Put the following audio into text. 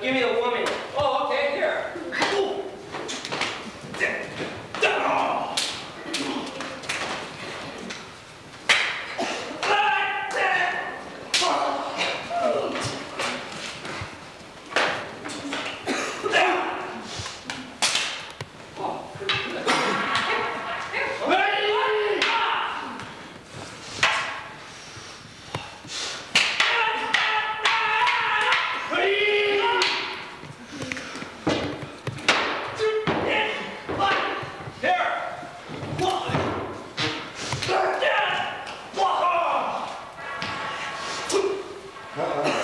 give me the one. Yeah!